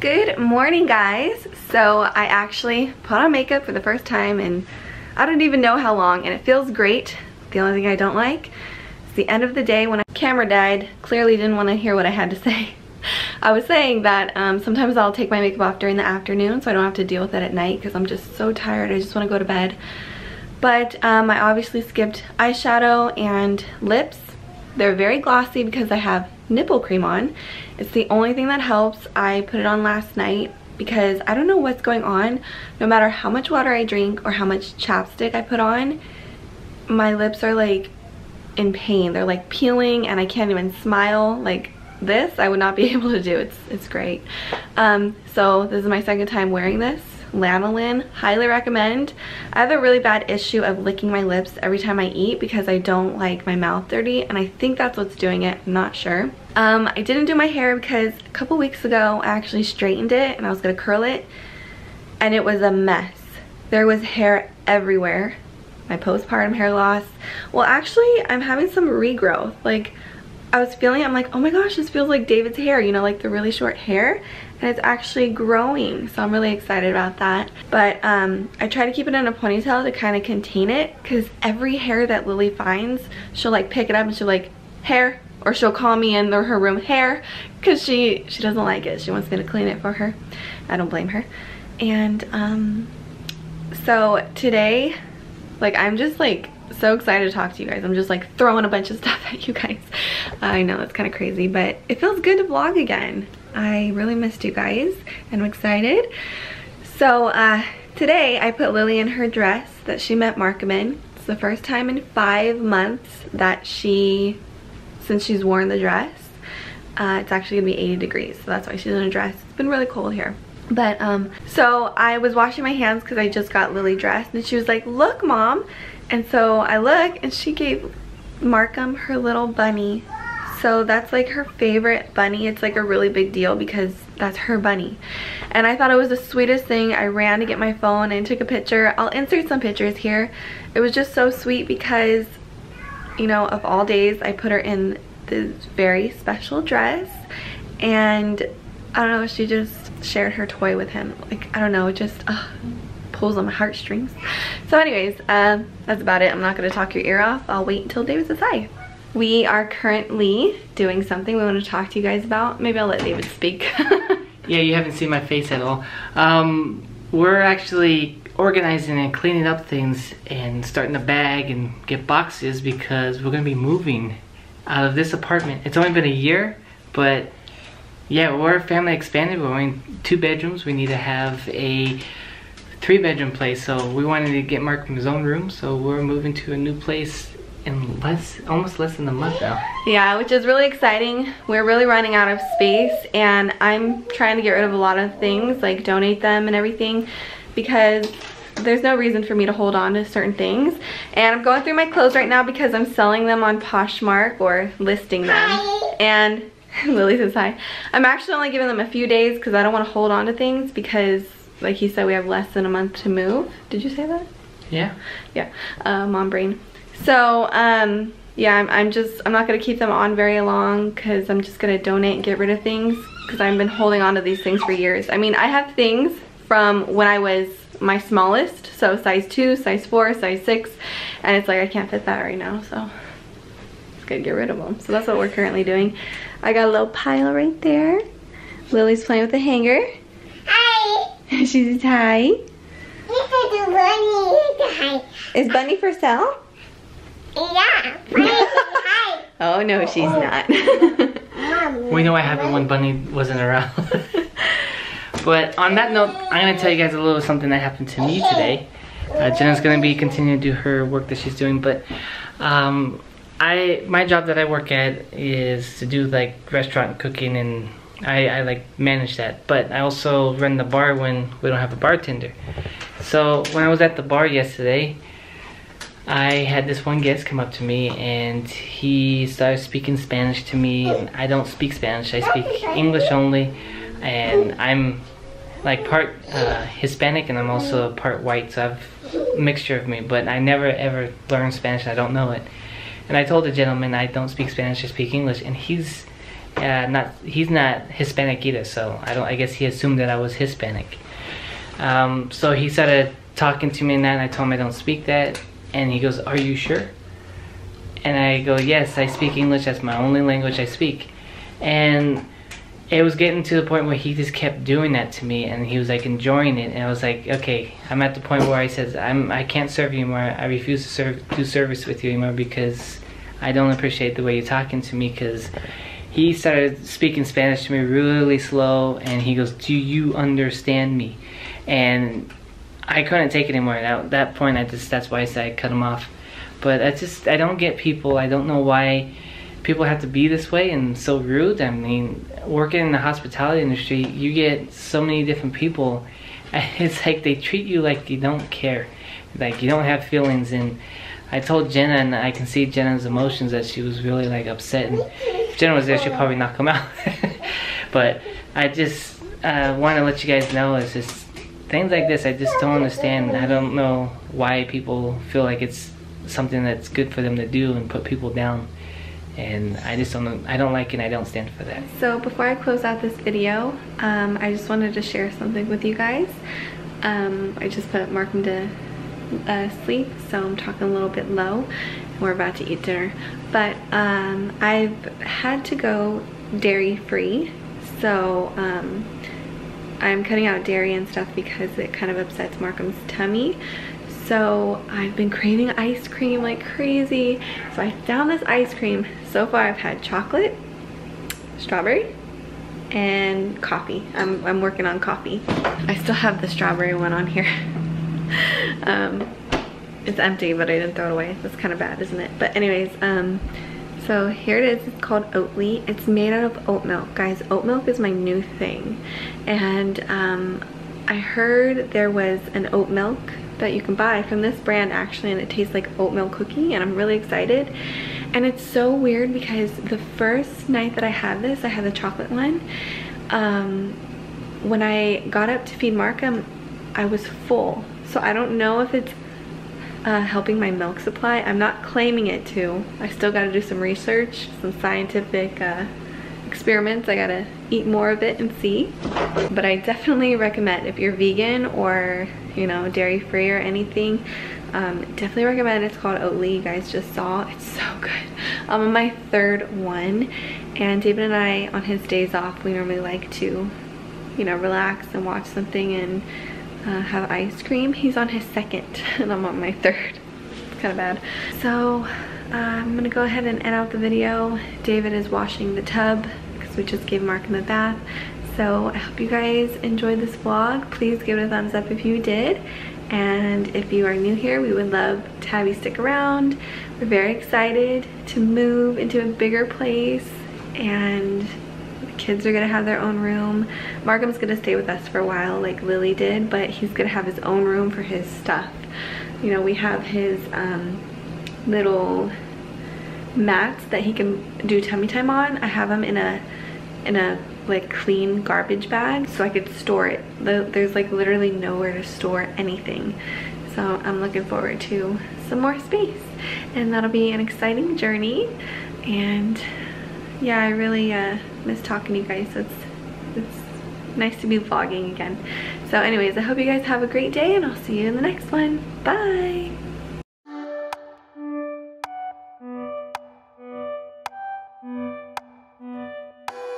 Good morning guys. So I actually put on makeup for the first time and I don't even know how long and it feels great. The only thing I don't like is the end of the day when a camera died. Clearly didn't want to hear what I had to say. I was saying that um, sometimes I'll take my makeup off during the afternoon so I don't have to deal with it at night because I'm just so tired. I just want to go to bed. But um, I obviously skipped eyeshadow and lips. They're very glossy because I have nipple cream on. It's the only thing that helps. I put it on last night because I don't know what's going on. No matter how much water I drink or how much chapstick I put on, my lips are like in pain. They're like peeling and I can't even smile. Like this, I would not be able to do. It's, it's great. Um, so this is my second time wearing this lanolin. Highly recommend. I have a really bad issue of licking my lips every time i eat because i don't like my mouth dirty and i think that's what's doing it. I'm not sure. Um i didn't do my hair because a couple weeks ago i actually straightened it and i was gonna curl it and it was a mess. There was hair everywhere. My postpartum hair loss. Well actually i'm having some regrowth. Like I was feeling I'm like, oh my gosh, this feels like David's hair, you know, like the really short hair. And it's actually growing, so I'm really excited about that. But um, I try to keep it in a ponytail to kind of contain it because every hair that Lily finds, she'll like pick it up and she'll like, hair, or she'll call me in her room, hair, because she, she doesn't like it. She wants me to clean it for her. I don't blame her. And um, so today, like I'm just like so excited to talk to you guys. I'm just like throwing a bunch of stuff at you guys. I know it's kind of crazy, but it feels good to vlog again. I really missed you guys and I'm excited. So uh, today I put Lily in her dress that she met Markham in. It's the first time in five months that she, since she's worn the dress. Uh, it's actually gonna be 80 degrees, so that's why she's in a dress. It's been really cold here. But, um, so I was washing my hands because I just got Lily dressed and she was like, look mom, and so I look and she gave Markham her little bunny. So that's like her favorite bunny. It's like a really big deal because that's her bunny. And I thought it was the sweetest thing. I ran to get my phone and took a picture. I'll insert some pictures here. It was just so sweet because, you know, of all days, I put her in this very special dress. And I don't know, she just shared her toy with him. Like, I don't know, it just, uh, pulls on my heartstrings. So anyways, uh, that's about it. I'm not going to talk your ear off. I'll wait until David says hi. We are currently doing something we want to talk to you guys about. Maybe I'll let David speak. yeah, you haven't seen my face at all. Um, we're actually organizing and cleaning up things and starting to bag and get boxes because we're going to be moving out of this apartment. It's only been a year, but yeah, we're family expanded. We're in two bedrooms. We need to have a three bedroom place so we wanted to get Markham his own room so we're moving to a new place in less almost less than a month now yeah which is really exciting we're really running out of space and I'm trying to get rid of a lot of things like donate them and everything because there's no reason for me to hold on to certain things and I'm going through my clothes right now because I'm selling them on Poshmark or listing them hi. and Lily says hi I'm actually only giving them a few days because I don't want to hold on to things because like he said, we have less than a month to move. Did you say that? Yeah. Yeah, uh, mom brain. So, um, yeah, I'm, I'm just, I'm not going to keep them on very long because I'm just going to donate and get rid of things because I've been holding on to these things for years. I mean, I have things from when I was my smallest, so size 2, size 4, size 6, and it's like I can't fit that right now, so just gotta get rid of them. So that's what we're currently doing. I got a little pile right there. Lily's playing with the hanger. Hi. She's hi. Is Bunny for sale? Yeah. oh no, she's not. we know what happened when Bunny wasn't around. but on that note, I'm gonna tell you guys a little something that happened to me today. Uh, Jenna's gonna be continuing to do her work that she's doing, but um, I my job that I work at is to do like restaurant cooking and I, I like manage that. But I also run the bar when we don't have a bartender. So when I was at the bar yesterday, I had this one guest come up to me and he started speaking Spanish to me. I don't speak Spanish, I speak English only. And I'm like part uh, Hispanic and I'm also part white, so I've a mixture of me. But I never ever learned Spanish, I don't know it. And I told the gentleman I don't speak Spanish, I speak English. And he's Uh, not he's not Hispanic either, so I don't. I guess he assumed that I was Hispanic. Um, so he started talking to me and I told him I don't speak that, and he goes, "Are you sure?" And I go, "Yes, I speak English. That's my only language I speak." And it was getting to the point where he just kept doing that to me and he was like enjoying it and I was like okay I'm at the point where I says I'm I can't serve you anymore I refuse to serve do service with you anymore because I don't appreciate the way you're talking to me because he started speaking Spanish to me really slow and he goes do you understand me and I couldn't take it anymore at that point I just that's why I said I cut him off but I just I don't get people I don't know why people have to be this way and so rude. I mean, working in the hospitality industry, you get so many different people. It's like they treat you like you don't care, like you don't have feelings. And I told Jenna, and I can see Jenna's emotions that she was really like upset. And if Jenna was there, she'd probably knock him out. but I just uh, want to let you guys know it's just things like this. I just don't understand. I don't know why people feel like it's something that's good for them to do and put people down and I just don't I don't like it and I don't stand for that. So before I close out this video, um, I just wanted to share something with you guys. Um, I just put Markham to uh, sleep, so I'm talking a little bit low. We're about to eat dinner, but um, I've had to go dairy free, so um, I'm cutting out dairy and stuff because it kind of upsets Markham's tummy. So I've been craving ice cream like crazy. So I found this ice cream. So far I've had chocolate, strawberry, and coffee. I'm, I'm working on coffee. I still have the strawberry one on here. um, it's empty, but I didn't throw it away. That's kind of bad, isn't it? But anyways, um, so here it is, it's called Oatly. It's made out of oat milk. Guys, oat milk is my new thing. And um, I heard there was an oat milk that you can buy from this brand actually and it tastes like oatmeal cookie and I'm really excited and it's so weird because the first night that I had this I had the chocolate one um, when I got up to feed Markham I was full so I don't know if it's uh, helping my milk supply. I'm not claiming it to. I still got to do some research some scientific uh, experiments. I gotta eat more of it and see. But I definitely recommend if you're vegan or you know dairy free or anything um, definitely recommend. It's called Oatly. You guys just saw. It's so good. I'm on my third one. And David and I on his days off we normally like to you know relax and watch something and uh, have ice cream he's on his second and I'm on my third it's kind of bad so uh, I'm gonna go ahead and end out the video David is washing the tub because we just gave Markham a bath so I hope you guys enjoyed this vlog. Please give it a thumbs up if you did. And if you are new here, we would love to have you stick around. We're very excited to move into a bigger place and the kids are gonna have their own room. Markham's gonna stay with us for a while like Lily did, but he's gonna have his own room for his stuff. You know, we have his um, little mats that he can do tummy time on. I have them in a in a like clean garbage bag so I could store it. There's like literally nowhere to store anything. So I'm looking forward to some more space and that'll be an exciting journey. And yeah, I really uh, miss talking to you guys. So it's, it's nice to be vlogging again. So anyways, I hope you guys have a great day and I'll see you in the next one. Bye!